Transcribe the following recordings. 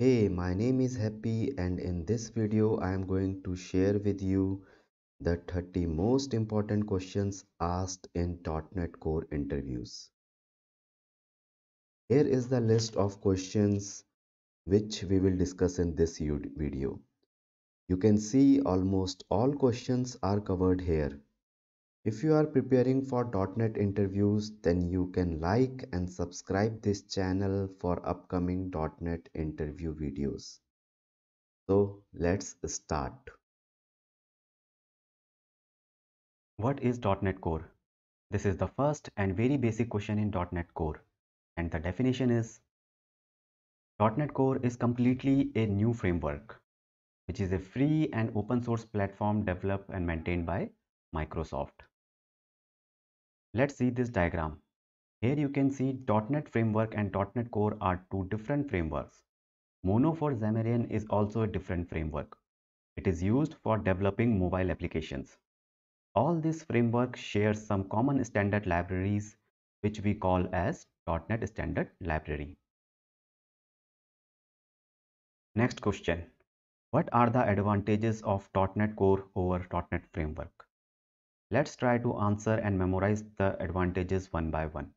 Hey, my name is Happy and in this video I am going to share with you the 30 most important questions asked in .NET Core interviews. Here is the list of questions which we will discuss in this video. You can see almost all questions are covered here. If you are preparing for .NET interviews, then you can like and subscribe this channel for upcoming .NET interview videos. So let's start. What is .NET Core? This is the first and very basic question in .NET Core and the definition is .NET Core is completely a new framework which is a free and open source platform developed and maintained by Microsoft. Let's see this diagram. Here you can see .NET Framework and .NET Core are two different frameworks. Mono for Xamarin is also a different framework. It is used for developing mobile applications. All these frameworks share some common standard libraries which we call as .NET Standard Library. Next question. What are the advantages of .NET Core over .NET Framework? Let's try to answer and memorize the advantages one by one.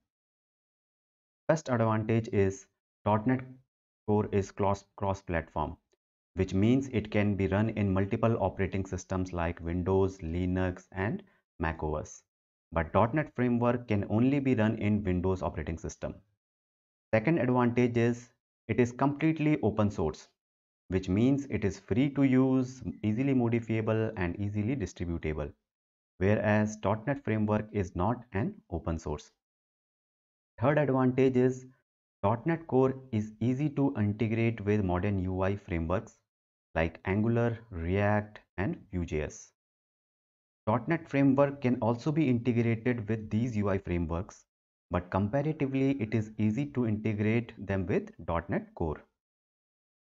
First advantage is .NET Core is cross-platform, which means it can be run in multiple operating systems like Windows, Linux, and macOS. But .NET Framework can only be run in Windows operating system. Second advantage is it is completely open source, which means it is free to use, easily modifiable, and easily distributable whereas .NET Framework is not an open source. Third advantage is .NET Core is easy to integrate with modern UI frameworks like Angular, React, and Vue.js. .NET Framework can also be integrated with these UI frameworks, but comparatively it is easy to integrate them with .NET Core.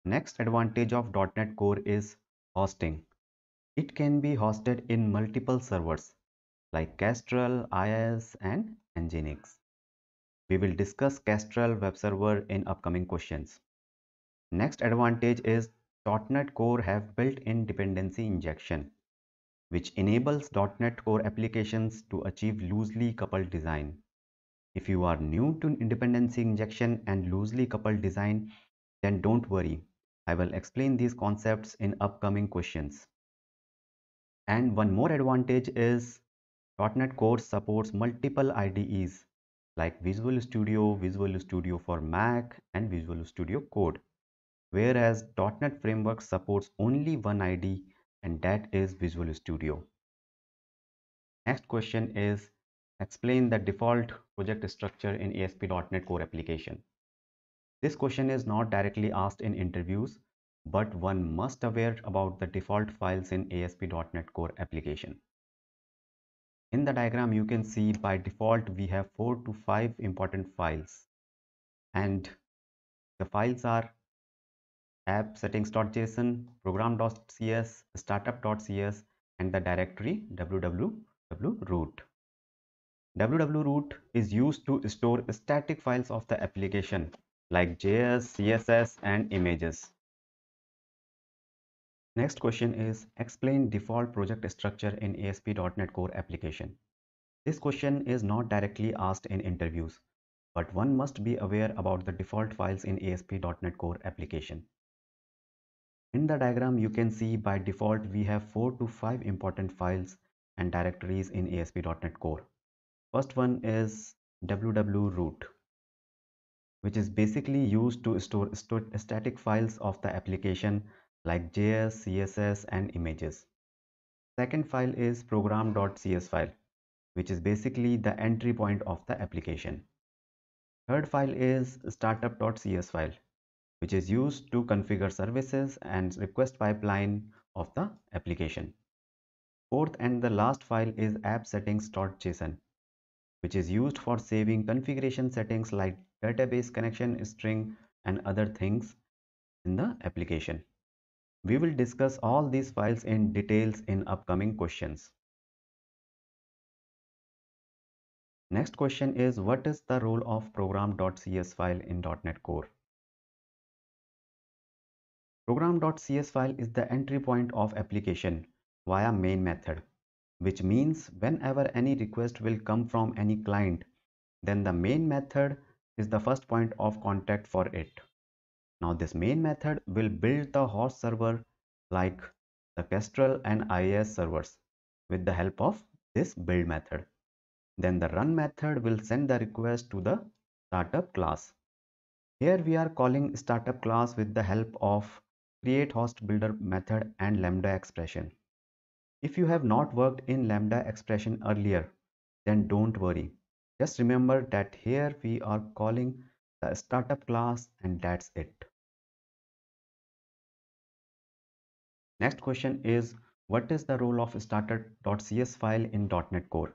Next advantage of .NET Core is hosting. It can be hosted in multiple servers like Kestrel, IIS and Nginx. We will discuss Kestrel web server in upcoming questions. Next advantage is .NET Core have built-in dependency injection which enables .NET Core applications to achieve loosely coupled design. If you are new to dependency injection and loosely coupled design, then don't worry. I will explain these concepts in upcoming questions. And one more advantage is .NET Core supports multiple IDEs like Visual Studio, Visual Studio for Mac and Visual Studio Code. Whereas .NET Framework supports only one IDE and that is Visual Studio. Next question is explain the default project structure in ASP.NET Core application. This question is not directly asked in interviews but one must aware about the default files in ASP.NET Core application. In the diagram you can see by default we have 4 to 5 important files and the files are app settings.json, program.cs, startup.cs and the directory wwwroot. wwwroot is used to store static files of the application like JS, CSS and images. Next question is explain default project structure in ASP.NET Core application. This question is not directly asked in interviews, but one must be aware about the default files in ASP.NET Core application. In the diagram, you can see by default we have 4 to 5 important files and directories in ASP.NET Core. First one is wwwroot, which is basically used to store static files of the application like JS, CSS and images. Second file is program.cs file which is basically the entry point of the application. Third file is startup.cs file which is used to configure services and request pipeline of the application. Fourth and the last file is app settings.json which is used for saving configuration settings like database connection string and other things in the application. We will discuss all these files in details in upcoming questions. Next question is what is the role of program.cs file in .NET Core? Program.cs file is the entry point of application via main method, which means whenever any request will come from any client, then the main method is the first point of contact for it. Now this main method will build the host server like the Kestrel and IIS servers with the help of this build method. Then the run method will send the request to the startup class. Here we are calling startup class with the help of create host builder method and lambda expression. If you have not worked in lambda expression earlier, then don't worry. Just remember that here we are calling the startup class and that's it. Next question is what is the role of startup.cs file in .NET Core?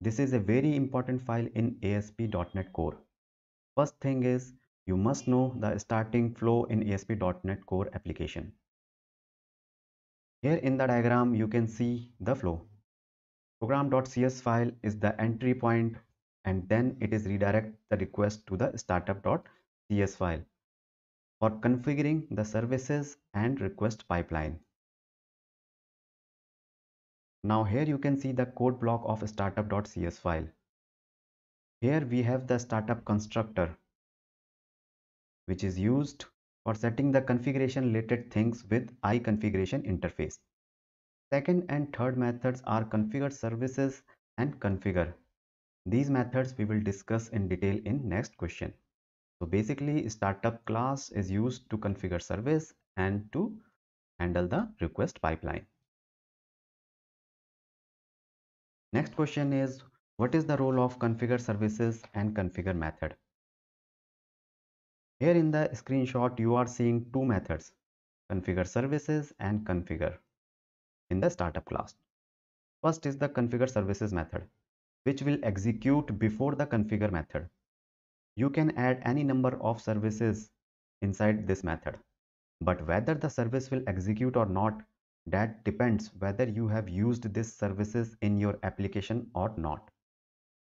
This is a very important file in ASP.NET Core. First thing is you must know the starting flow in ASP.NET Core application. Here in the diagram you can see the flow. Program.cs file is the entry point and then it is redirect the request to the startup.cs file for configuring the services and request pipeline. Now here you can see the code block of startup.cs file. Here we have the startup constructor which is used for setting the configuration related things with iConfiguration interface. Second and third methods are configure services and configure. These methods we will discuss in detail in next question. So basically startup class is used to configure service and to handle the request pipeline. Next question is what is the role of configure services and configure method? Here in the screenshot you are seeing two methods configure services and configure in the startup class. First is the configure services method which will execute before the configure method. You can add any number of services inside this method but whether the service will execute or not that depends whether you have used these services in your application or not.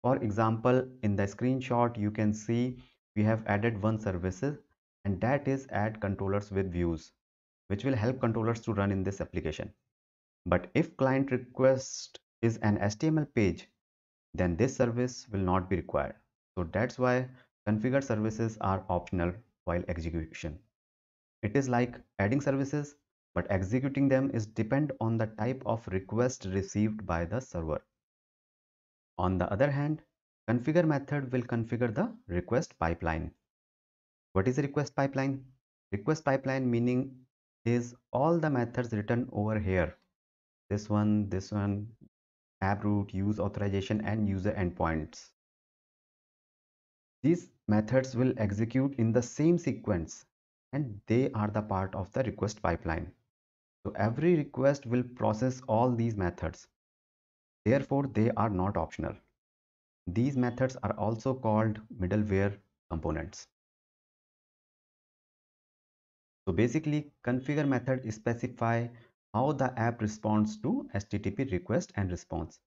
For example, in the screenshot, you can see we have added one services and that is add controllers with views, which will help controllers to run in this application. But if client request is an HTML page, then this service will not be required. So that's why configured services are optional while execution. It is like adding services but executing them is depend on the type of request received by the server. On the other hand, configure method will configure the request pipeline. What is request pipeline? Request pipeline meaning is all the methods written over here. This one, this one, app root, use authorization and use endpoints. These methods will execute in the same sequence and they are the part of the request pipeline. So every request will process all these methods. Therefore, they are not optional. These methods are also called middleware components. So basically, configure method specify how the app responds to HTTP request and response.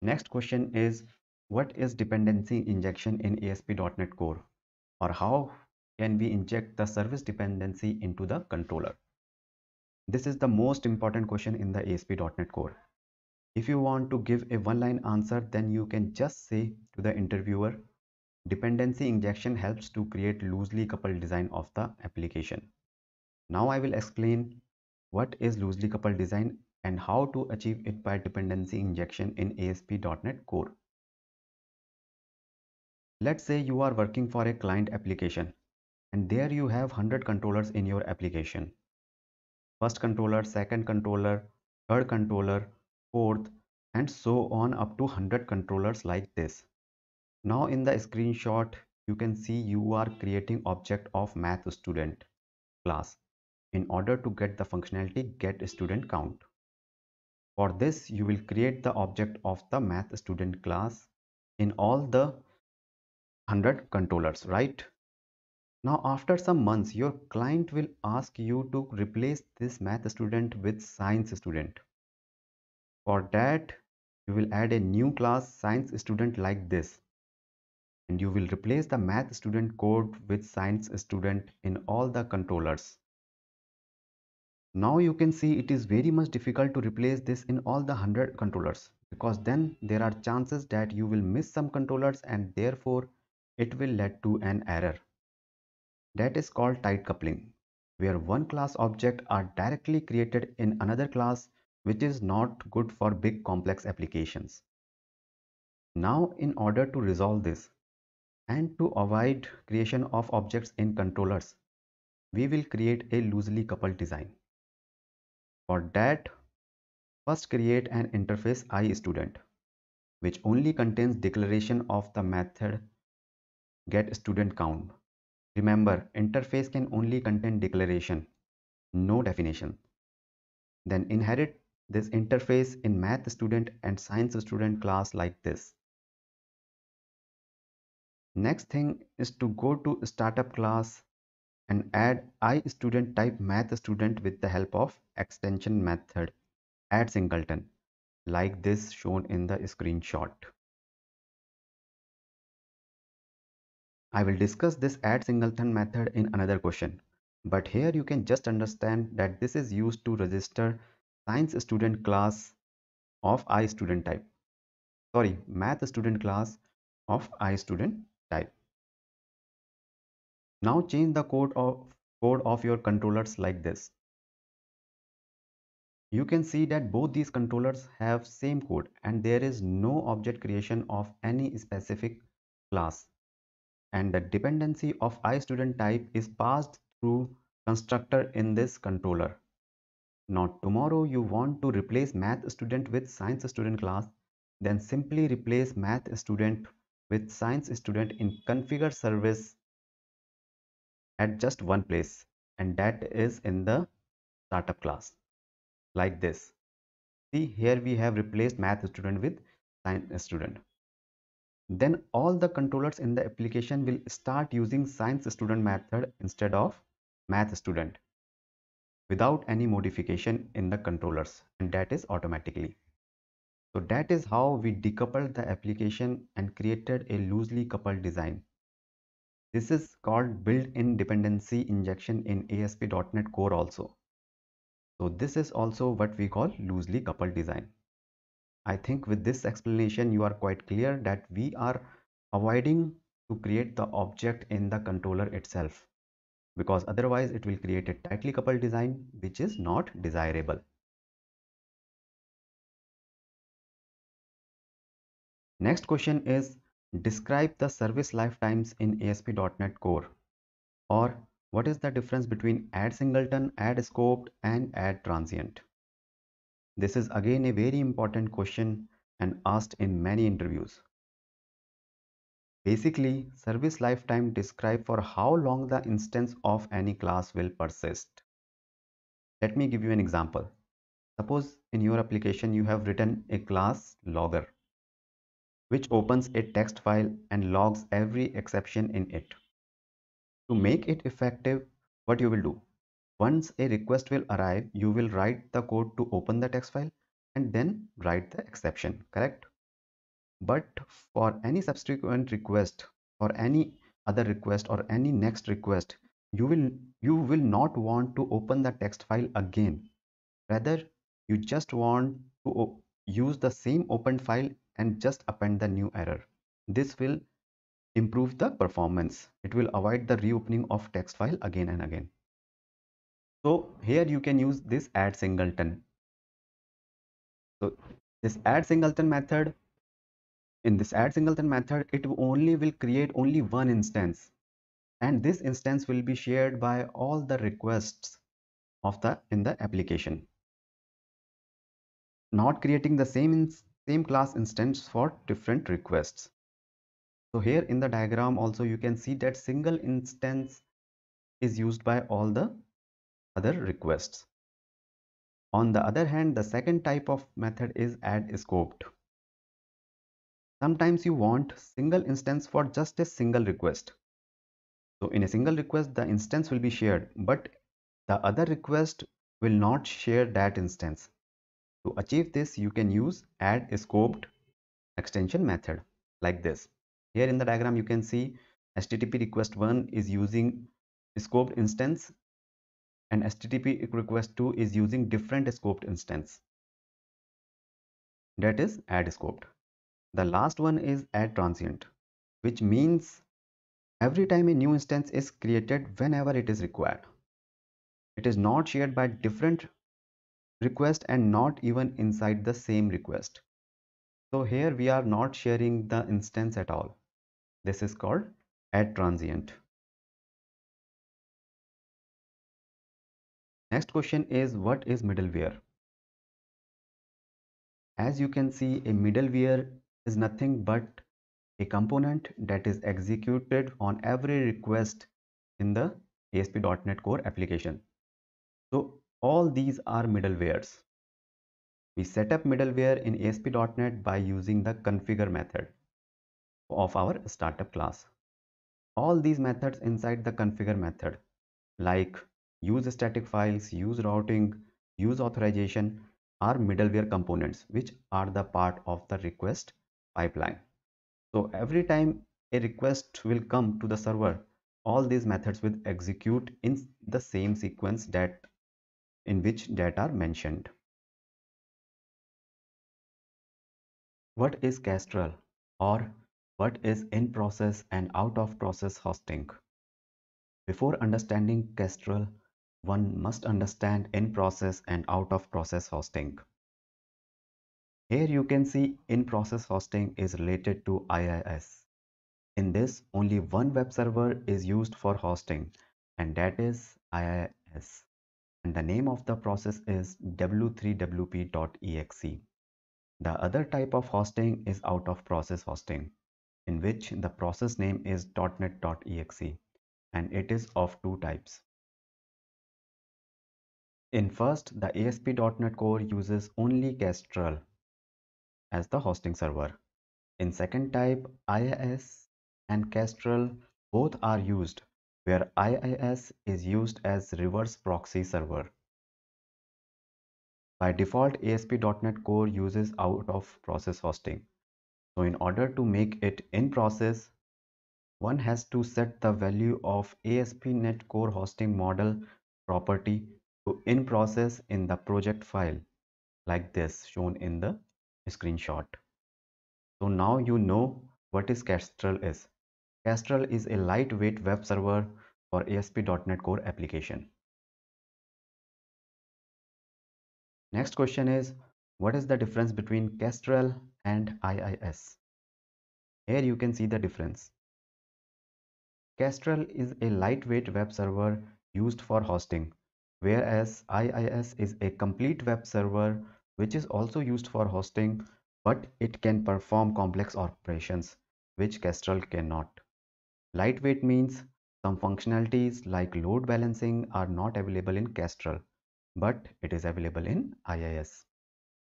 Next question is, what is dependency injection in ASP.NET Core? Or how can we inject the service dependency into the controller? This is the most important question in the ASP.NET Core. If you want to give a one-line answer, then you can just say to the interviewer, dependency injection helps to create loosely coupled design of the application. Now I will explain what is loosely coupled design and how to achieve it by dependency injection in ASP.NET Core. Let's say you are working for a client application and there you have 100 controllers in your application. First controller second controller third controller fourth and so on up to 100 controllers like this. Now in the screenshot you can see you are creating object of math student class in order to get the functionality get student count for this you will create the object of the math student class in all the 100 controllers right now, after some months, your client will ask you to replace this math student with science student. For that, you will add a new class science student like this. and you will replace the math student code with science student in all the controllers. Now you can see it is very much difficult to replace this in all the 100 controllers because then there are chances that you will miss some controllers and therefore it will lead to an error. That is called tight coupling where one class object are directly created in another class which is not good for big complex applications. Now in order to resolve this and to avoid creation of objects in controllers, we will create a loosely coupled design. For that, first create an interface iStudent which only contains declaration of the method get student count. Remember, interface can only contain declaration, no definition. Then inherit this interface in math student and science student class like this. Next thing is to go to startup class and add iStudent type math student with the help of extension method add singleton like this shown in the screenshot. I will discuss this add singleton method in another question but here you can just understand that this is used to register science student class of iStudent type sorry math student class of iStudent type. Now change the code of code of your controllers like this. You can see that both these controllers have same code and there is no object creation of any specific class and the dependency of iStudent type is passed through constructor in this controller. Now tomorrow you want to replace math student with science student class then simply replace math student with science student in configure service at just one place and that is in the startup class. Like this. See here we have replaced math student with science student. Then all the controllers in the application will start using science student method instead of math student without any modification in the controllers and that is automatically. So that is how we decoupled the application and created a loosely coupled design. This is called built-in dependency injection in ASP.NET Core also. So this is also what we call loosely coupled design. I think with this explanation you are quite clear that we are avoiding to create the object in the controller itself because otherwise it will create a tightly coupled design which is not desirable. Next question is describe the service lifetimes in ASP.NET Core or what is the difference between add singleton, add scoped and add transient? This is again a very important question and asked in many interviews. Basically, service lifetime describe for how long the instance of any class will persist. Let me give you an example. Suppose in your application you have written a class logger which opens a text file and logs every exception in it. To make it effective, what you will do? Once a request will arrive, you will write the code to open the text file and then write the exception, correct? But for any subsequent request or any other request or any next request, you will you will not want to open the text file again. Rather, you just want to use the same open file and just append the new error. This will improve the performance. It will avoid the reopening of text file again and again. So here you can use this add singleton. So this add singleton method, in this add singleton method, it only will create only one instance and this instance will be shared by all the requests of the in the application not creating the same same class instance for different requests. So here in the diagram also you can see that single instance is used by all the other requests. On the other hand, the second type of method is add scoped. Sometimes you want single instance for just a single request. So in a single request, the instance will be shared, but the other request will not share that instance. To achieve this, you can use add scoped extension method like this. Here in the diagram, you can see HTTP request 1 is using scoped instance and HTTP request 2 is using different scoped instance. That is add scoped. The last one is add transient, which means every time a new instance is created whenever it is required. It is not shared by different request and not even inside the same request. So here we are not sharing the instance at all. This is called add transient. Next question is what is middleware? As you can see a middleware is nothing but a component that is executed on every request in the ASP.NET Core application. So all these are middlewares. We set up middleware in ASP.NET by using the configure method of our startup class. All these methods inside the configure method like use static files, use routing, use authorization are middleware components which are the part of the request pipeline. So every time a request will come to the server, all these methods will execute in the same sequence that in which that are mentioned. What is Kestrel or what is in process and out of process hosting? Before understanding Kestrel, one must understand in process and out of process hosting. Here you can see in process hosting is related to IIS. In this, only one web server is used for hosting and that is IIS and the name of the process is w3wp.exe. The other type of hosting is out of process hosting in which the process name is .NET.exe and it is of two types. In first, the ASP.NET Core uses only Kestrel as the hosting server. In second type, IIS and Kestrel both are used where IIS is used as reverse proxy server. By default, ASP.NET Core uses out of process hosting. So in order to make it in process, one has to set the value of ASP.NET Core hosting model property to in process in the project file like this shown in the screenshot. So now you know what is Kestrel is. Kestrel is a lightweight web server for ASP.NET Core application. Next question is, what is the difference between Kestrel and IIS? Here you can see the difference. Kestrel is a lightweight web server used for hosting, whereas IIS is a complete web server which is also used for hosting, but it can perform complex operations, which Kestrel cannot. Lightweight means some functionalities like load balancing are not available in Kestrel, but it is available in IIS.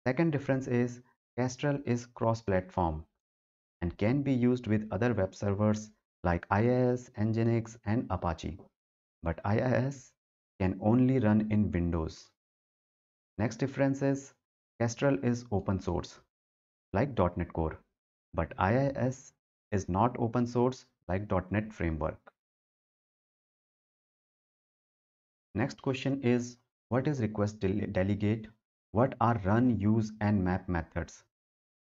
Second difference is Kestrel is cross-platform and can be used with other web servers like IIS, Nginx and Apache. But IIS can only run in Windows. Next difference is Kestrel is open source like .NET Core, but IIS is not open source like .NET Framework. Next question is what is request delegate? What are run, use and map methods?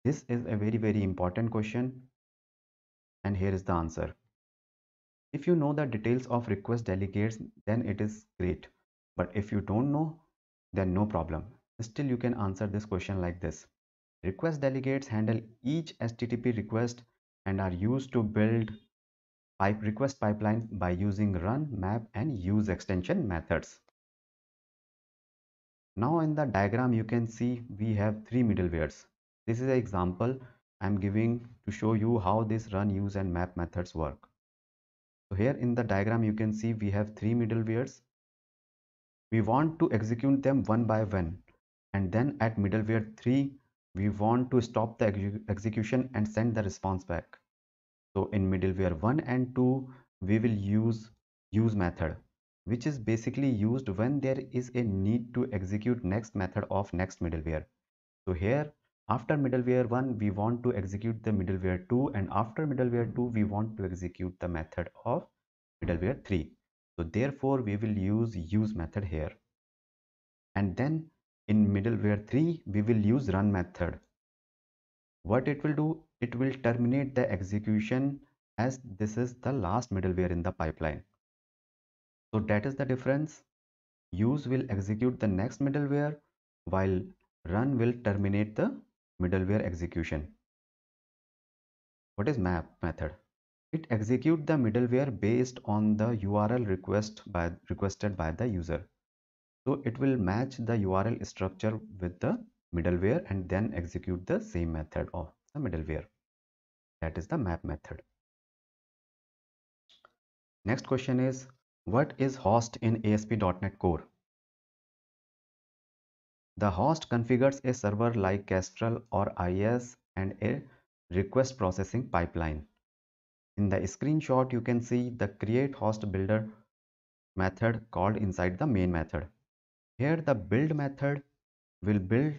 This is a very very important question and here is the answer. If you know the details of request delegates then it is great but if you don't know then no problem. Still you can answer this question like this. Request delegates handle each HTTP request and are used to build pipe request pipeline by using run, map and use extension methods. Now in the diagram you can see we have three middlewares. This is an example I'm giving to show you how this run, use and map methods work. So here in the diagram you can see we have three middlewares. We want to execute them one by one and then at middleware 3 we want to stop the execution and send the response back. So in middleware 1 and 2 we will use use method which is basically used when there is a need to execute next method of next middleware. So here after middleware 1 we want to execute the middleware 2 and after middleware 2 we want to execute the method of middleware 3 so therefore we will use use method here. And then in middleware 3 we will use run method. What it will do it will terminate the execution as this is the last middleware in the pipeline so that is the difference use will execute the next middleware while run will terminate the middleware execution. What is map method? It executes the middleware based on the URL request by requested by the user. So it will match the URL structure with the middleware and then execute the same method of the middleware. That is the map method. Next question is what is host in ASP.NET Core? The host configures a server like Kestrel or IIS and a request processing pipeline. In the screenshot, you can see the create host builder method called inside the main method. Here the build method will build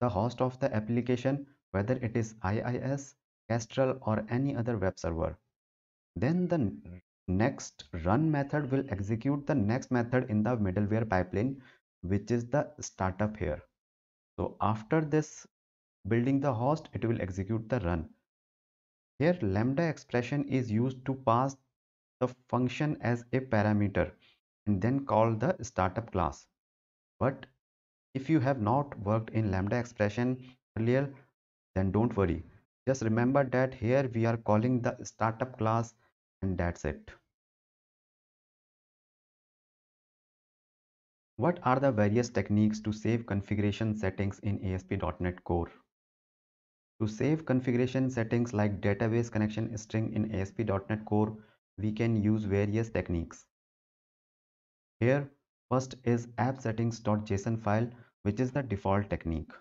the host of the application whether it is IIS, Kestrel or any other web server. Then the next run method will execute the next method in the middleware pipeline which is the startup here. So after this building the host it will execute the run. Here lambda expression is used to pass the function as a parameter and then call the startup class. But if you have not worked in lambda expression earlier then don't worry just remember that here we are calling the startup class and that's it What are the various techniques to save configuration settings in ASP.NET Core? To save configuration settings like database connection string in ASP.NET Core, we can use various techniques. Here, first is app settings.json file, which is the default technique.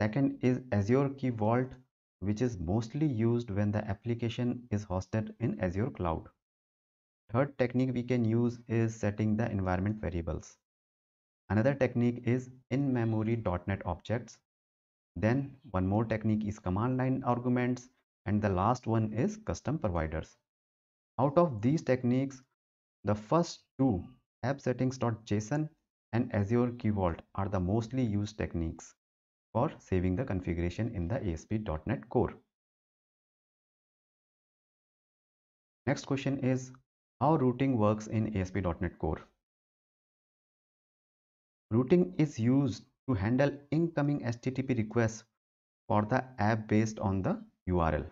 Second is Azure Key Vault, which is mostly used when the application is hosted in Azure Cloud. Third technique we can use is setting the environment variables. Another technique is in-memory .NET objects. Then one more technique is command line arguments and the last one is custom providers. Out of these techniques, the first two app settings.json and Azure Key Vault are the mostly used techniques for saving the configuration in the ASP.NET Core. Next question is how routing works in ASP.NET Core. Routing is used to handle incoming HTTP requests for the app based on the URL.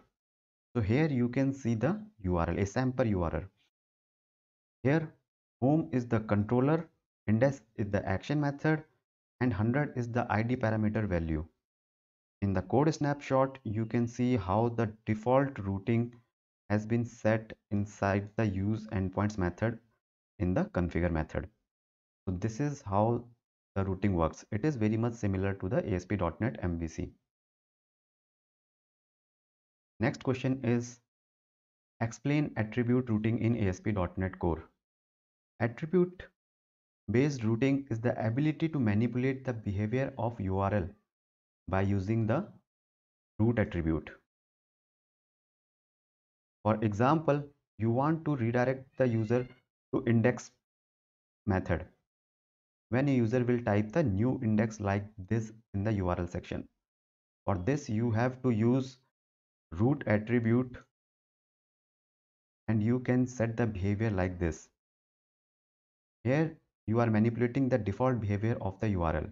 So here you can see the URL, a sample URL. Here home is the controller, index is the action method and 100 is the ID parameter value. In the code snapshot, you can see how the default routing has been set inside the use endpoints method in the configure method. So this is how the routing works. It is very much similar to the ASP.NET MVC. Next question is explain attribute routing in ASP.NET Core. Attribute based routing is the ability to manipulate the behavior of URL by using the route attribute. For example, you want to redirect the user to index method when a user will type the new index like this in the URL section. For this you have to use route attribute and you can set the behavior like this. Here you are manipulating the default behavior of the URL.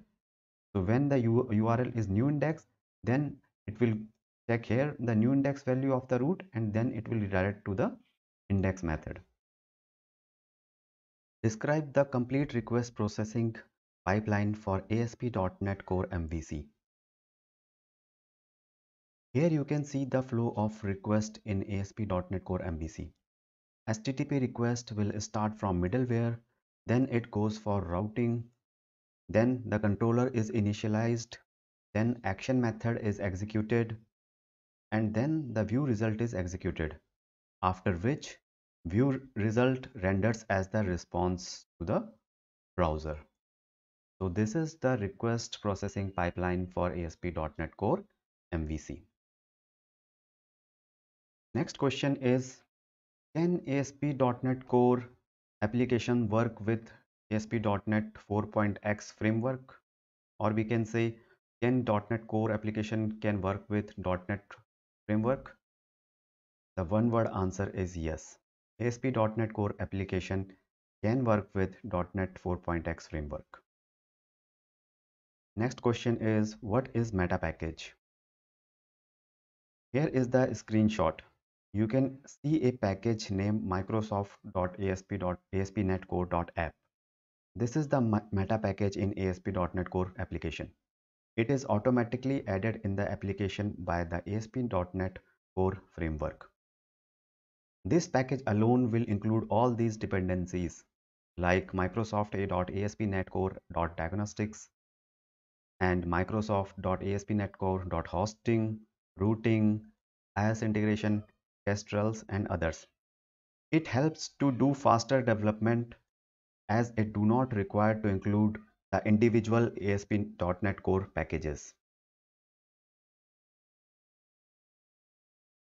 So when the URL is new index then it will check here the new index value of the route and then it will redirect to the index method. Describe the complete request processing pipeline for ASP.NET Core MVC. Here you can see the flow of request in ASP.NET Core MVC. HTTP request will start from middleware, then it goes for routing, then the controller is initialized, then action method is executed, and then the view result is executed, after which view result renders as the response to the browser. So this is the request processing pipeline for ASP.NET Core MVC. Next question is, can ASP.NET Core application work with ASP.NET 4.x framework? Or we can say, can .NET Core application can work with .NET framework? The one word answer is yes. ASP.NET Core application can work with .NET 4.x framework. Next question is what is meta package? Here is the screenshot. You can see a package named microsoft.asp.aspnet core.app. This is the meta package in ASP.NET Core application. It is automatically added in the application by the ASP.NET Core framework. This package alone will include all these dependencies like Microsoft A.ASP.NET and Microsoft.ASP.NET routing, IIS integration, kestrels and others. It helps to do faster development as it do not require to include the individual ASP.NET Core packages.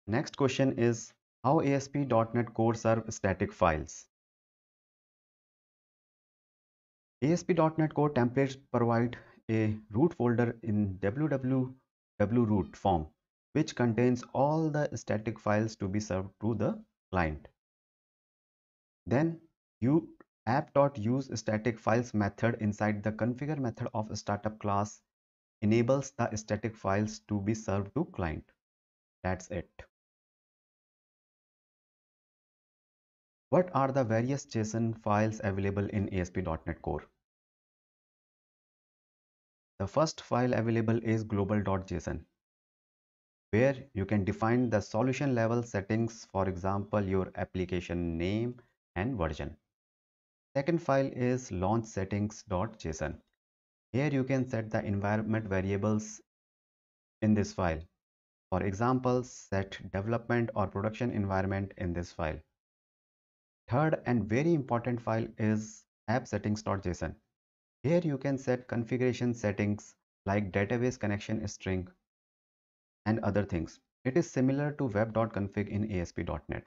Next question is how ASP.NET Core serve static files. ASP.NET Core templates provide a root folder in wwwroot form which contains all the static files to be served to the client. Then you app.use static files method inside the configure method of startup class enables the static files to be served to client. That's it. What are the various JSON files available in ASP.NET Core? The first file available is global.json where you can define the solution level settings for example your application name and version. Second file is launch settings.json. Here you can set the environment variables in this file. For example, set development or production environment in this file. Third and very important file is app settings.json. Here you can set configuration settings like database connection string and other things. It is similar to web.config in ASP.NET.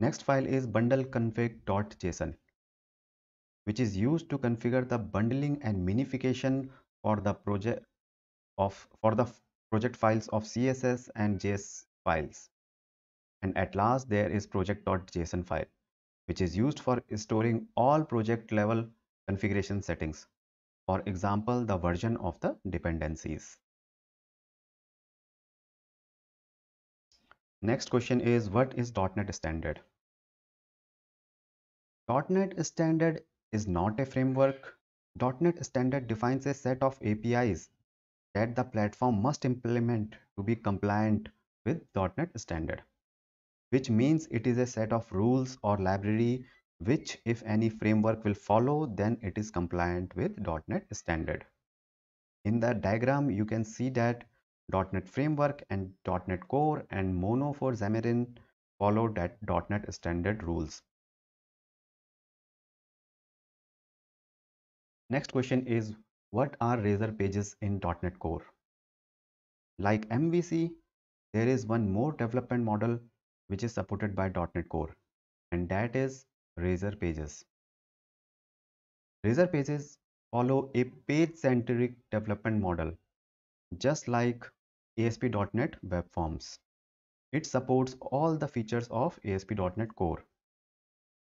Next file is bundleconfig.json which is used to configure the bundling and minification for the project of for the project files of CSS and JS files. And at last there is project.json file which is used for storing all project level configuration settings. For example, the version of the dependencies. Next question is what is .NET Standard? .NET Standard is not a framework. .NET Standard defines a set of APIs that the platform must implement to be compliant with .NET Standard, which means it is a set of rules or library which if any framework will follow then it is compliant with .NET standard. In the diagram you can see that .NET Framework and .NET Core and Mono for Xamarin follow that .NET standard rules. Next question is what are Razor pages in .NET Core? Like MVC, there is one more development model which is supported by .NET Core and that is Razor Pages. Razor Pages follow a page-centric development model, just like ASP.NET Web Forms. It supports all the features of ASP.NET Core.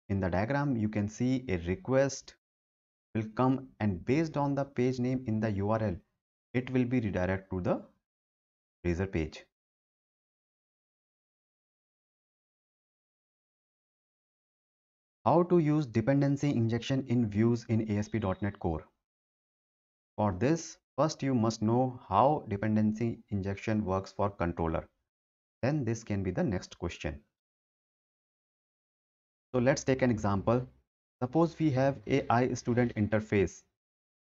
In the diagram, you can see a request will come and based on the page name in the URL, it will be redirected to the Razor page. How to use dependency injection in views in ASP.NET Core. For this, first you must know how dependency injection works for controller. Then this can be the next question. So let's take an example. Suppose we have AI student interface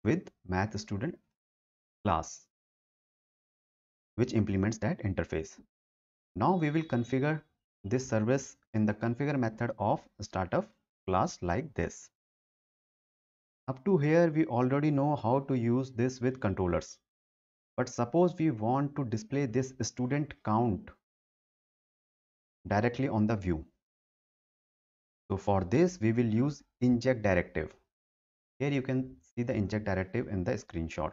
with math student class which implements that interface. Now we will configure this service in the configure method of startup class like this. Up to here we already know how to use this with controllers. but suppose we want to display this student count directly on the view. So for this we will use inject directive. Here you can see the inject directive in the screenshot.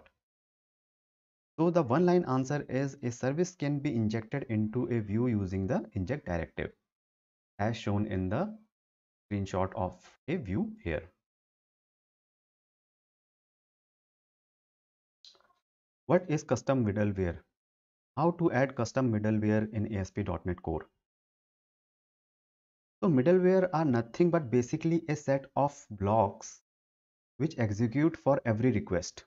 So the one line answer is a service can be injected into a view using the inject directive as shown in the screenshot of a view here What is custom middleware? How to add custom middleware in ASP.NET Core? So middleware are nothing but basically a set of blocks which execute for every request.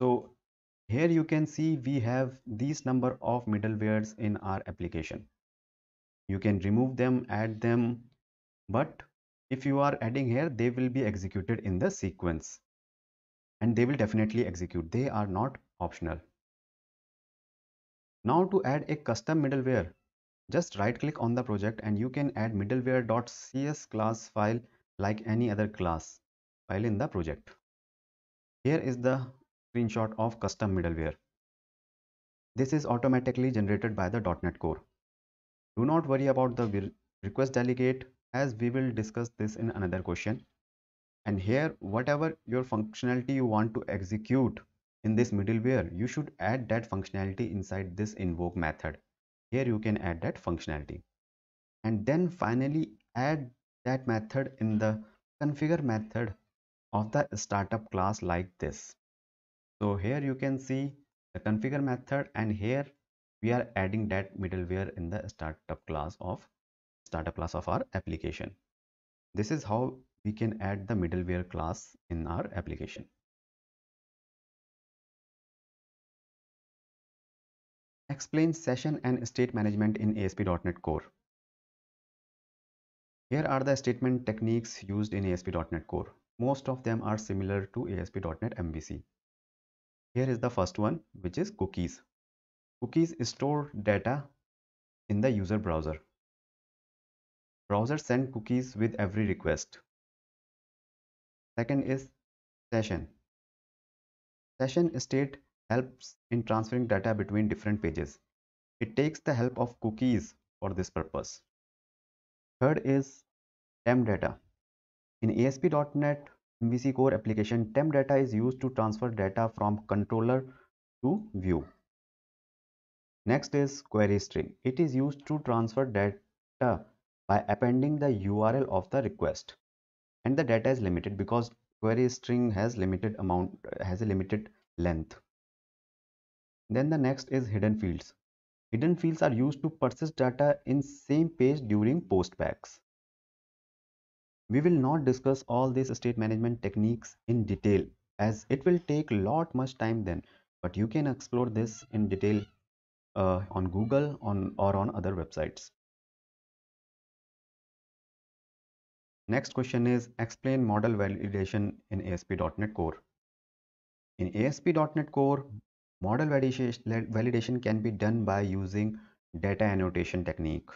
So here you can see we have these number of middlewares in our application. You can remove them, add them, but if you are adding here, they will be executed in the sequence and they will definitely execute. They are not optional. Now to add a custom middleware, just right click on the project and you can add middleware.cs class file like any other class file in the project. Here is the screenshot of custom middleware. This is automatically generated by the .NET Core. Do not worry about the request delegate as we will discuss this in another question and here whatever your functionality you want to execute in this middleware you should add that functionality inside this invoke method. Here you can add that functionality. And then finally add that method in the configure method of the startup class like this. So here you can see the configure method and here we are adding that middleware in the startup class of startup class of our application. This is how we can add the middleware class in our application. Explain session and state management in ASP.NET Core. Here are the statement techniques used in ASP.NET Core. Most of them are similar to ASP.NET MVC. Here is the first one, which is cookies. Cookies store data in the user browser. Browser send cookies with every request. Second is session. Session state helps in transferring data between different pages. It takes the help of cookies for this purpose. Third is temp data. In ASP.NET MVC Core application, temp data is used to transfer data from controller to view. Next is query string. It is used to transfer data by appending the URL of the request and the data is limited because query string has limited amount has a limited length then the next is hidden fields. Hidden fields are used to persist data in same page during postbacks. We will not discuss all these state management techniques in detail as it will take lot much time then. But you can explore this in detail uh, on google on or on other websites. Next question is explain model validation in ASP.NET Core. In ASP.NET Core, model validation can be done by using data annotation technique.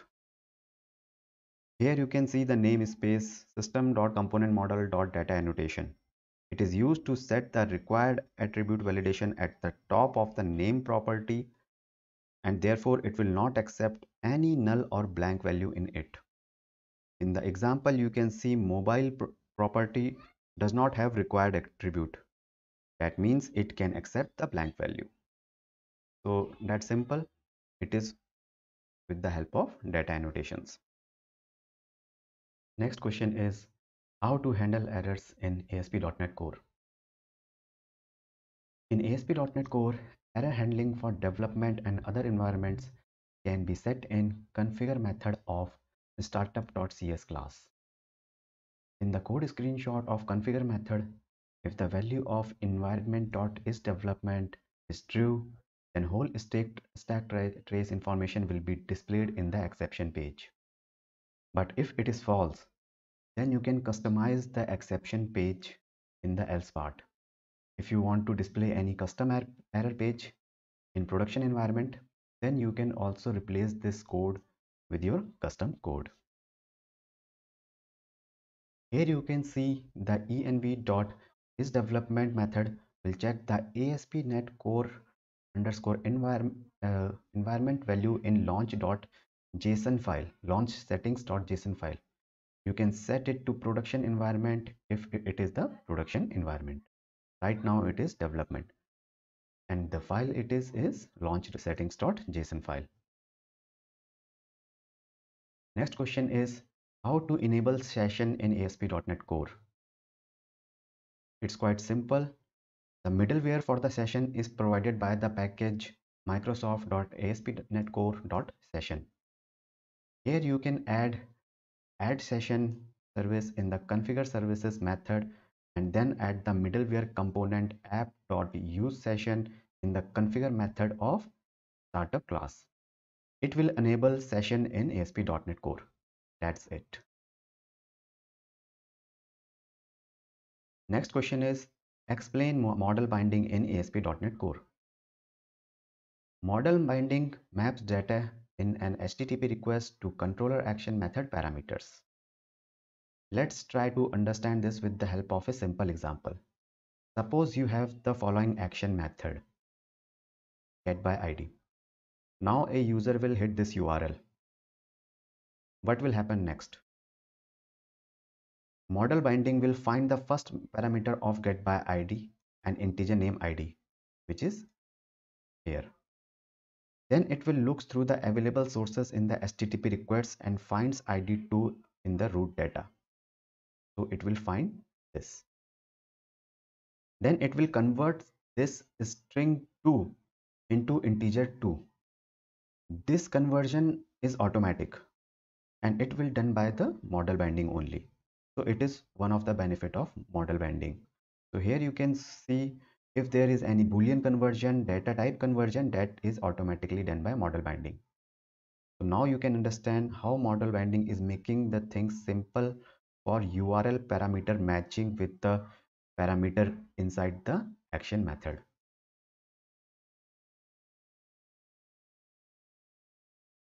Here you can see the namespace system.componentModel.data annotation. It is used to set the required attribute validation at the top of the name property and therefore it will not accept any null or blank value in it. In the example, you can see mobile pr property does not have required attribute. That means it can accept the blank value. So that's simple. It is with the help of data annotations. Next question is how to handle errors in ASP.NET Core. In ASP.NET Core, error handling for development and other environments can be set in configure method of startup.cs class. In the code screenshot of configure method, if the value of environment.isDevelopment is true, then whole stack, stack trace information will be displayed in the exception page. But if it is false, then you can customize the exception page in the else part. If you want to display any custom er error page in production environment, then you can also replace this code with your custom code. Here you can see the env.isDevelopment method will check the ASP.NET Core underscore environment uh, environment value in launch.json file launch settings.json file. You can set it to production environment if it is the production environment. Right now it is development. And the file it is is launched settings.json file. Next question is how to enable session in ASP.NET Core it's quite simple the middleware for the session is provided by the package microsoft.asp.NET Here you can add add session service in the configure services method and then add the middleware component app.use session in the configure method of startup class. It will enable session in ASP.NET Core. That's it. Next question is Explain model binding in ASP.NET Core. Model binding maps data in an HTTP request to controller action method parameters. Let's try to understand this with the help of a simple example. Suppose you have the following action method get by ID. Now a user will hit this URL. What will happen next? Model binding will find the first parameter of get by id and integer name id which is here. Then it will look through the available sources in the HTTP requests and finds id2 in the route data. So it will find this. Then it will convert this string 2 into integer 2. This conversion is automatic and it will done by the model binding only so it is one of the benefit of model binding so here you can see if there is any boolean conversion data type conversion that is automatically done by model binding so now you can understand how model binding is making the things simple for url parameter matching with the parameter inside the action method